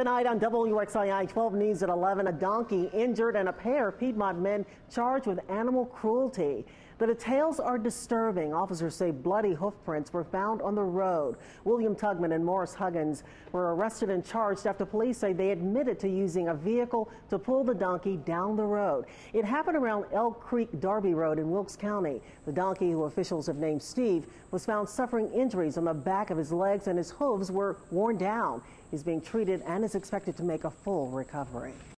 Tonight on WXII 12 News at 11, a donkey injured and a pair of Piedmont men charged with animal cruelty. The details are disturbing. Officers say bloody hoof prints were found on the road. William Tugman and Morris Huggins were arrested and charged after police say they admitted to using a vehicle to pull the donkey down the road. It happened around Elk Creek Darby Road in Wilkes County. The donkey, who officials have named Steve, was found suffering injuries on the back of his legs and his hooves were worn down. He's being treated and is expected to make a full recovery.